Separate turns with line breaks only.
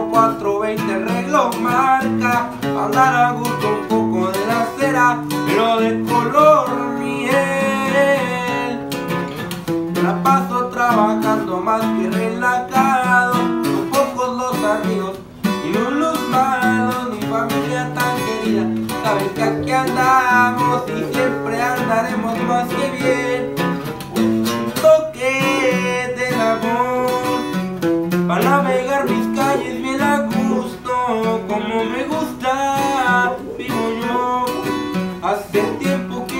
420 reloj marca Andar a gusto un poco de la cera Pero de color miel. La paso trabajando más que relajado Con pocos los amigos Y no los malos. Ni familia tan querida Sabes que aquí andamos Y siempre andaremos más que bien. Para navegar mis calles da gusto como me gusta, vivo yo. Hace tiempo que